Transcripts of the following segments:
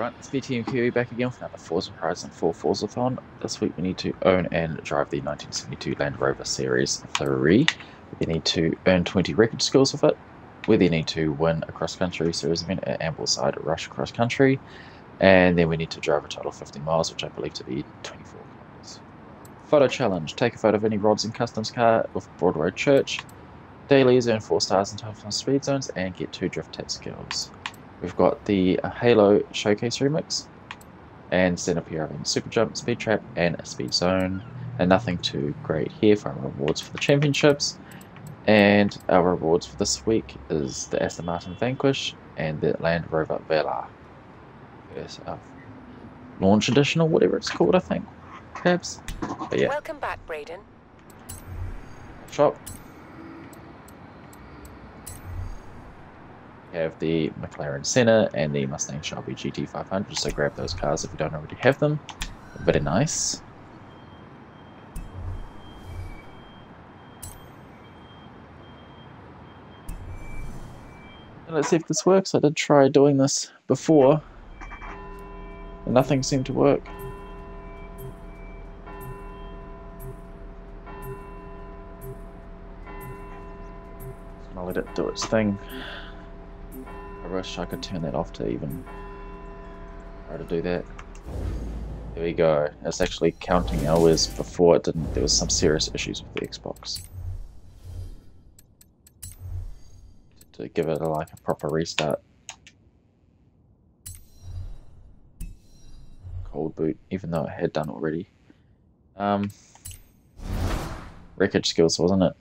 Alright, it's BTM Kiwi back again with another Forza Horizon 4 Forzathon. This week we need to own and drive the 1972 Land Rover Series 3. We need to earn 20 wreckage skills with it. We then need to win a cross country series event at Ambleside Rush Cross Country. And then we need to drive a total of 50 miles, which I believe to be 24 kilometers. Photo challenge. Take a photo of any rods in customs car with Broadway Church. Dailies earn 4 stars in total speed zones and get 2 drift test skills. We've got the Halo Showcase Remix, and stand up here having Super Jump, Speed Trap, and a Speed Zone. And nothing too great here for our rewards for the championships. And our rewards for this week is the Aston Martin Vanquish and the Land Rover Velar. Yes, uh, launch edition or whatever it's called, I think. Perhaps. But yeah. Welcome back, Braden. Shop. Have the McLaren Senna and the Mustang Shelby GT500, so grab those cars if you don't already have them. Very nice. let's see if this works. I did try doing this before, and nothing seemed to work. I'll let it do its thing wish I could turn that off to even try to do that. There we go. It's actually counting hours before it didn't. There was some serious issues with the Xbox. To give it a, like a proper restart. Cold boot, even though it had done already. Um, wreckage skills, wasn't it?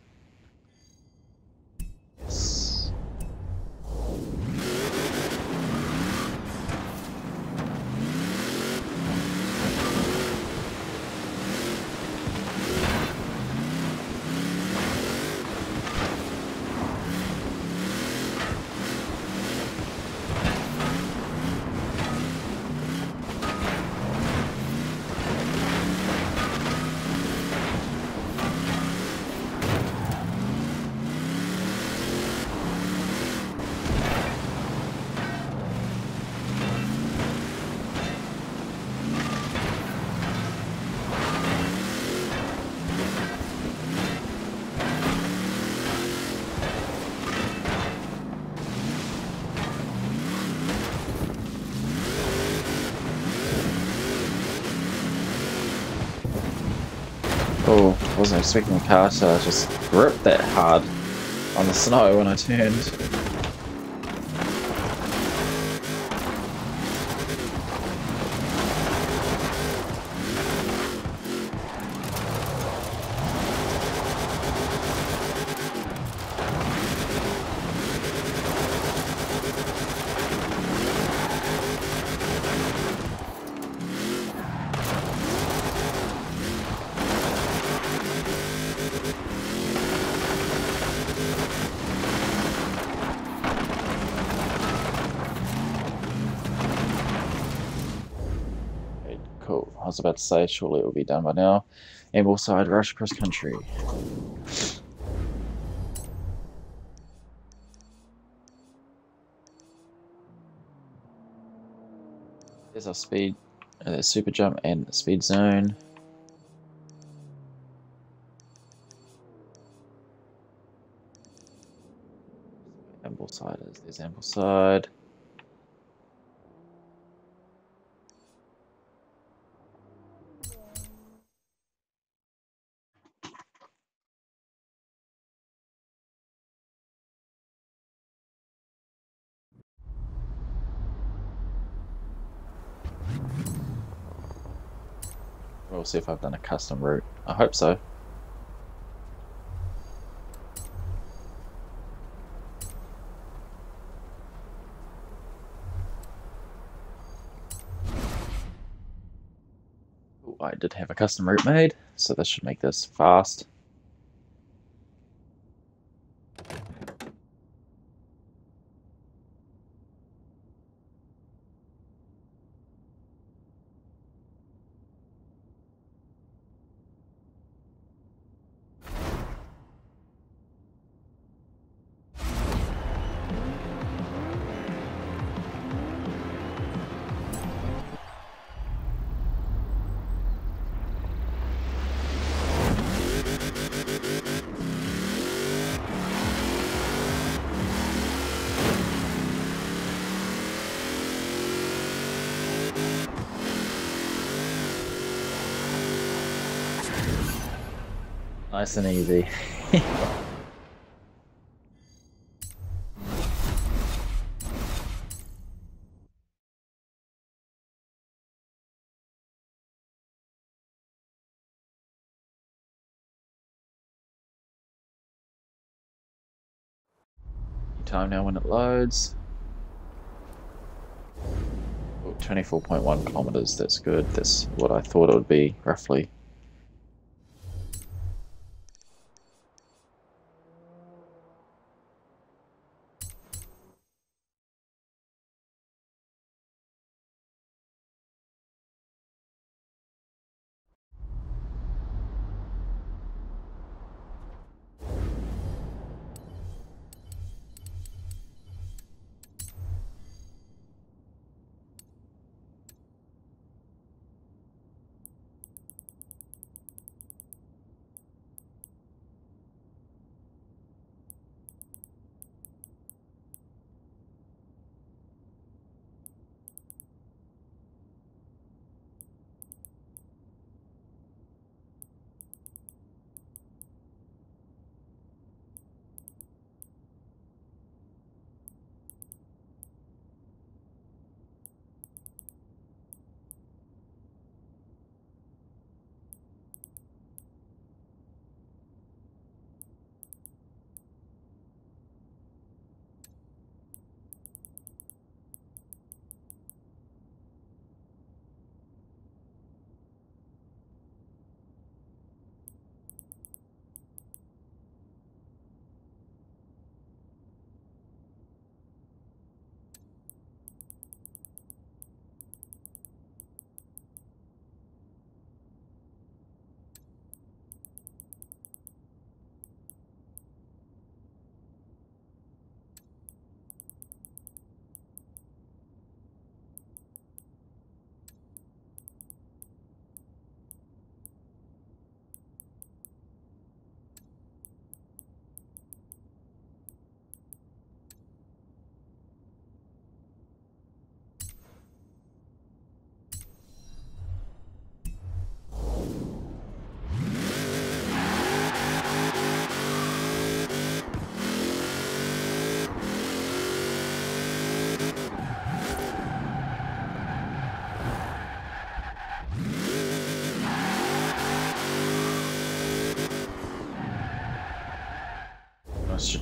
Expecting the car to just grip that hard on the snow when I turned. About to say, surely it will be done by now. Ambleside Rush Cross Country. There's our speed, uh, super jump and speed zone. Ambleside is there's Ambleside. We'll see if I've done a custom route. I hope so. Ooh, I did have a custom route made, so this should make this fast. Nice and easy. time now when it loads. 24.1 kilometers, that's good. That's what I thought it would be, roughly.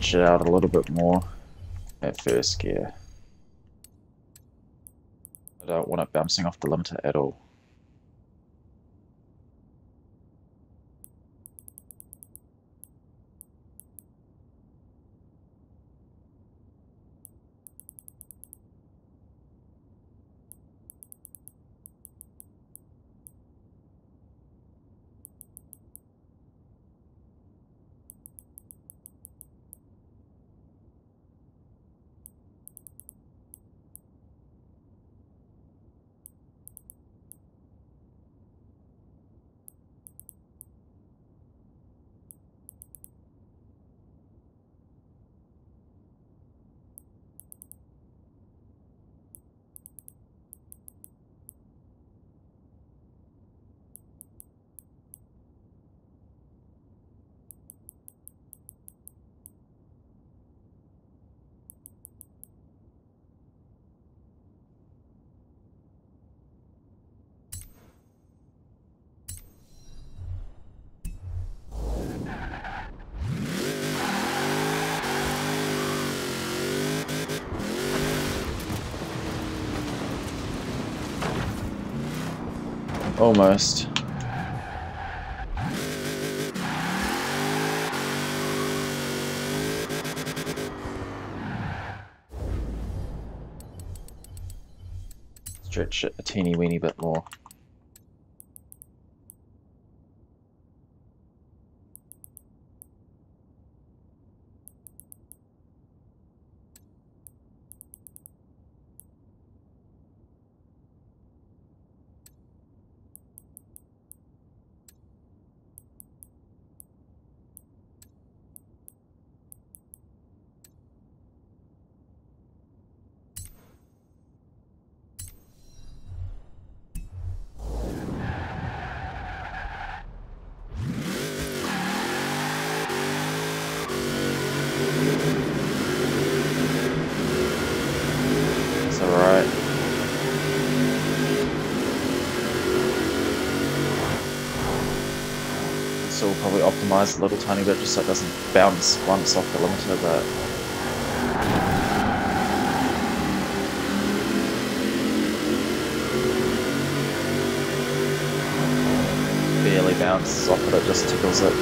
Stretch it out a little bit more at first gear. I don't want it bouncing off the limiter at all. Almost. Stretch it a teeny weeny bit more. A little tiny bit just so it doesn't bounce once off the limiter, but barely bounces off it, it just tickles it.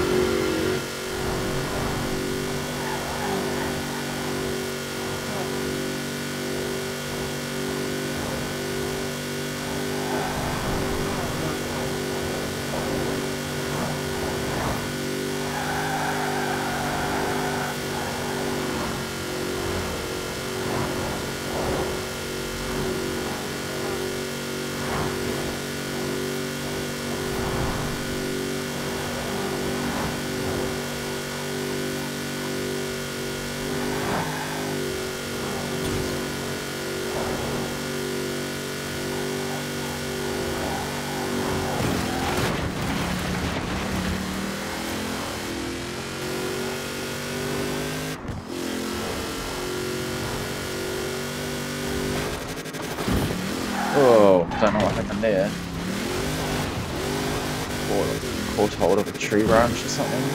Oh, don't there. Caught, caught hold of a tree branch or something.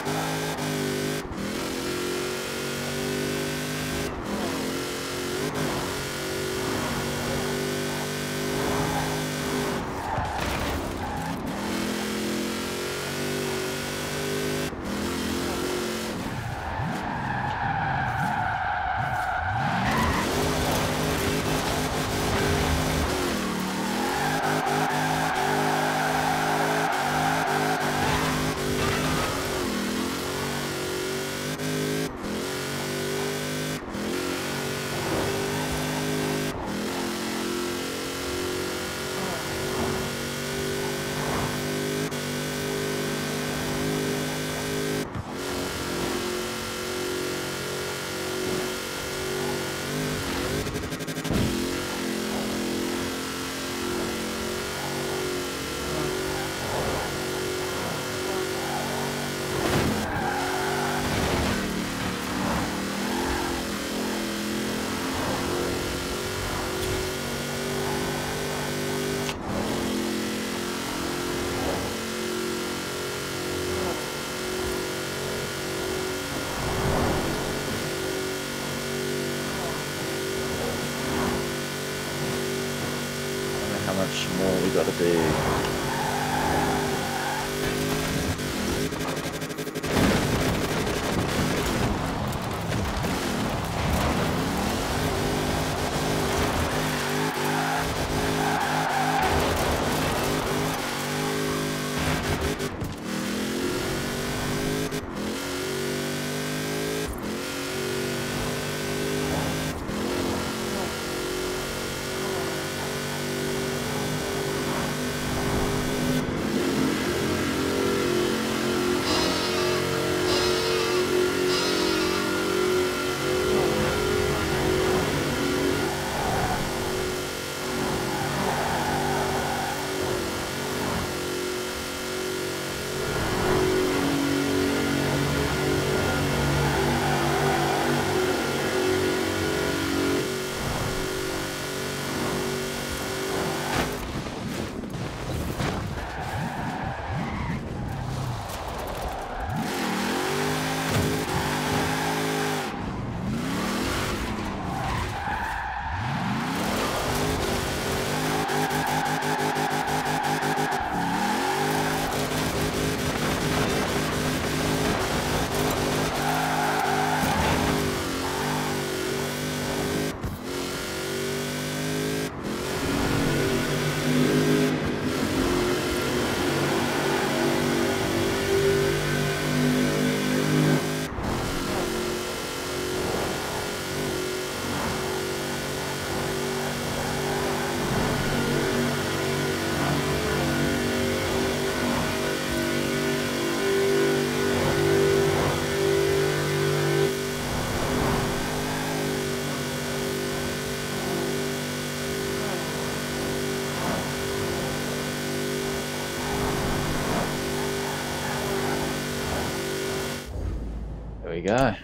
we go.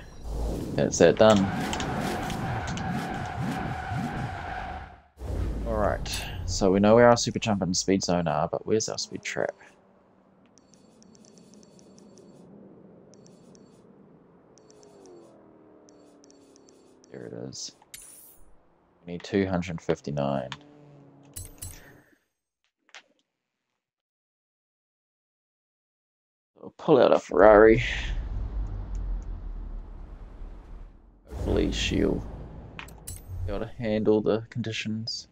That's that done. Alright, so we know where our super jump and speed zone are, but where's our speed trap? There it is. We need 259. We'll pull out a Ferrari. She'll be able to handle the conditions.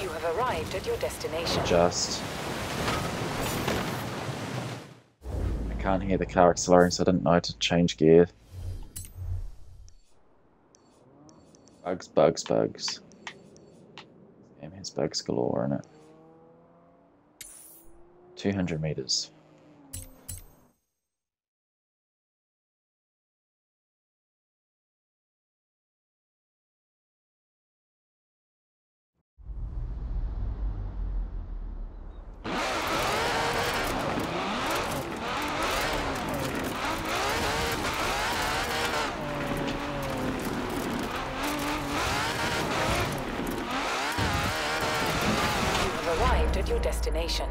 You arrived at your destination. Just. I can't hear the car accelerating, so I didn't know to change gear. Bugs, bugs, bugs. Damn, has bugs galore in it. 200 meters. Your destination.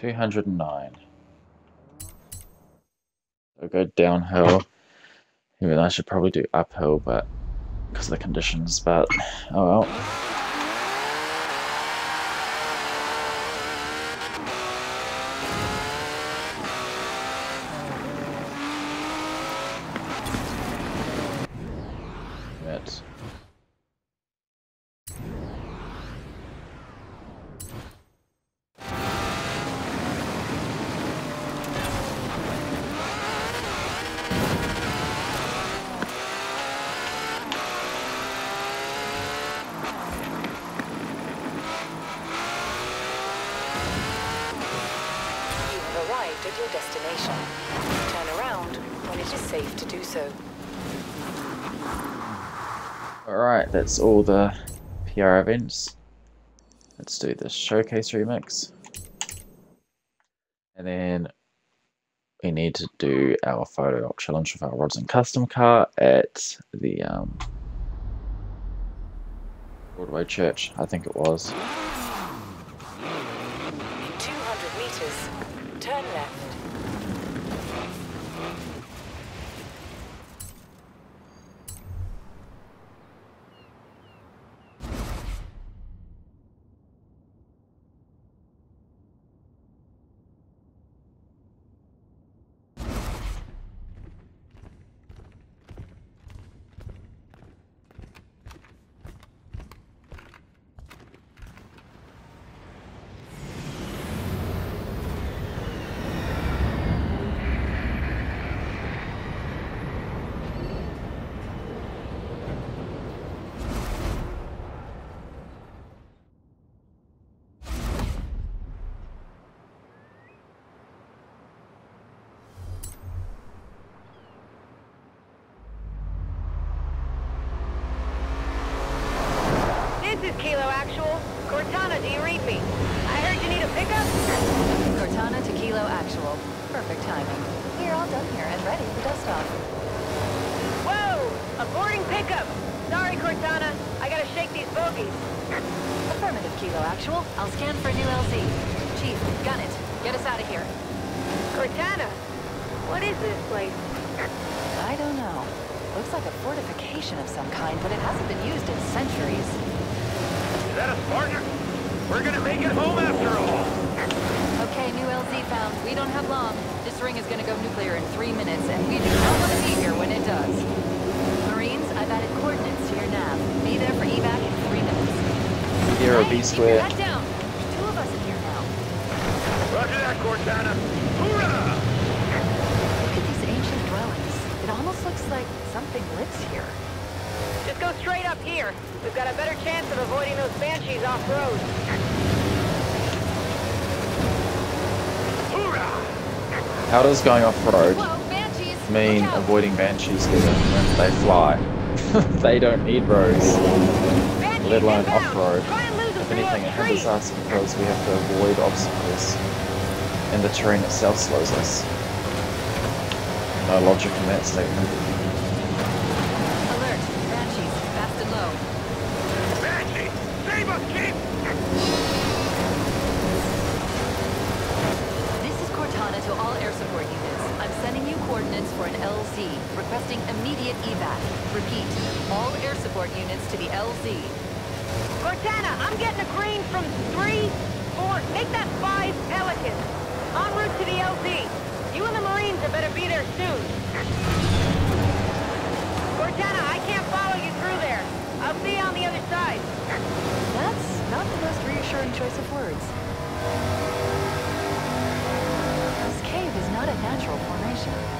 Two hundred and nine. I'll go downhill. Even I should probably do uphill, but because of the conditions. But oh well. It. You have your destination. Turn around when it is safe to do so. Alright, that's all the PR events. Let's do the showcase remix. And then we need to do our photo op challenge with our rods and custom car at the um, Broadway Church, I think it was. In 200 meters, turn left. This is Kilo Actual. Cortana, do you read me? I heard you need a pickup. Cortana to Kilo Actual. Perfect timing. We're all done here and ready for dust off. Whoa! A boarding pickup. Sorry, Cortana. I gotta shake these bogies. Affirmative, Kilo Actual. I'll scan for new LZ. Chief, gun it. Get us out of here. Cortana, What is this place? I don't know. Looks like a fortification of some kind, but it hasn't been used in centuries. Is that a Spartan? We're gonna make it home after all. Okay, new LZ found. We don't have long. This ring is gonna go nuclear in three minutes, and we do not want to be here when it does. Marines, I've added coordinates to your nav. Be there for evac in three minutes. Zero Hey, B keep your squared. Roger that, Cortana. Hoorah! Look at these ancient dwellings. It almost looks like something lives here. Just go straight up here. We've got a better chance of avoiding those banshees off-road. Hoorah! How does going off road mean avoiding banshees given when they fly? they don't need roads. Let alone off-road. Try and lose us If anything, it those hinders us because we have to avoid obstacles. And the terrain itself slows us. No logic in that statement. Alert! Banshees, fast and low. Banshee! Save us, Chief! This is Cortana to all air support units. I'm sending you coordinates for an LZ, requesting immediate evac. Repeat, all air support units to the LZ. Cortana, I'm getting a green from three, four, make that five Pelicans. En route to the LZ. You and the Marines had better be there soon. Cortana, I can't follow you through there. I'll see you on the other side. That's not most reassuring choice of words. This cave is not a natural formation.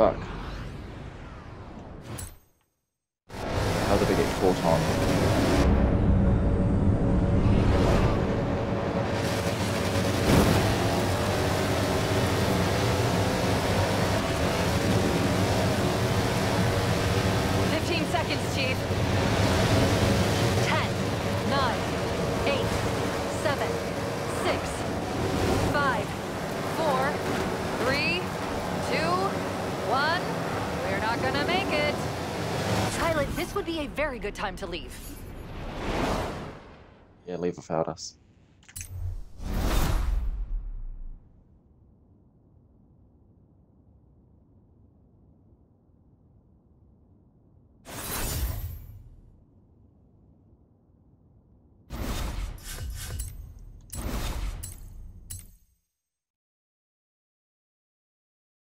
Fuck? How did I get caught on? Fifteen seconds, Chief. Ten, nine, eight, seven, six, five, four, three, two, one. We're not gonna make it. Pilot, this would be a very good time to leave. Yeah, leave without us.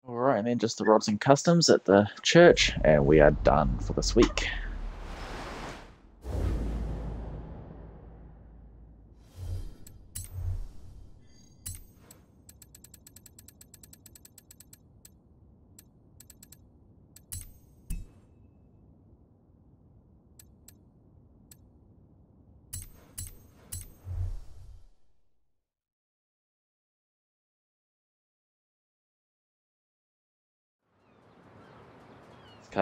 Alright, and then just the rods and customs at the church, and we are done for this week.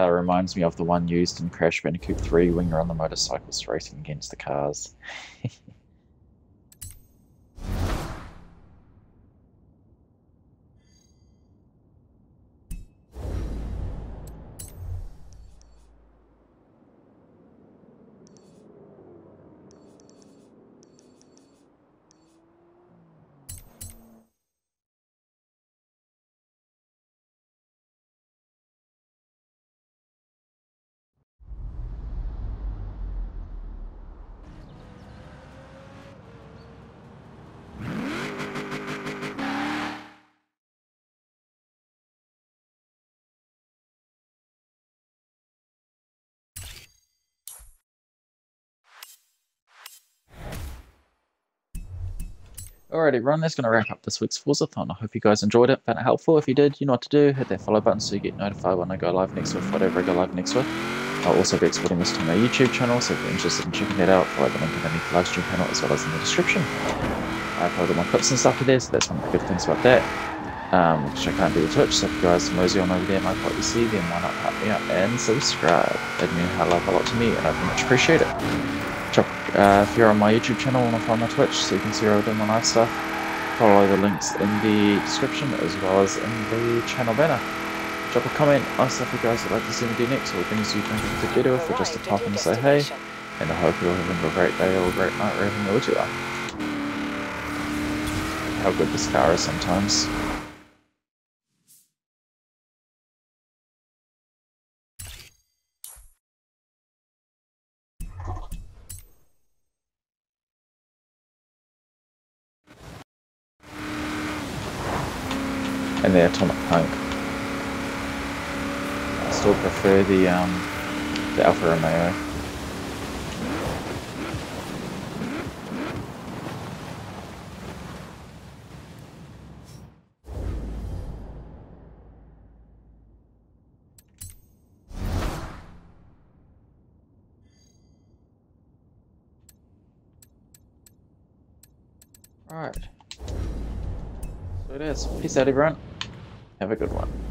Car reminds me of the one used in Crash Bandicoot 3 when you're on the motorcycles racing against the cars. Alrighty, everyone, that's going to wrap up this week's Forzathon. I hope you guys enjoyed it, found it helpful. If you did, you know what to do. Hit that follow button so you get notified when I go live next week, whatever I go live next week. I'll also be exporting this to my YouTube channel, so if you're interested in checking that out, follow the link underneath the live stream panel as well as in the description. I upload all my clips and stuff to there, so that's one of the good things about that. Um, which I can't do the Twitch, so if you guys mosey on over there like what you see, then why not help me out and subscribe. It'd mean a a lot to me, and I'd much appreciate it. Drop, uh, if you're on my YouTube channel and on my Twitch, so you can see where I do my live stuff, follow the links in the description as well as in the channel banner. Drop a comment, ask stuff you guys would like to see me do next, or things you think I could do with, or just to pop and say hey. And I hope you're having a great day or a great night wherever you are. How good this car is sometimes. And the Atomic Punk. I still prefer the um, the Alfa Romeo. Alright. So it is. Peace out everyone. Have a good one.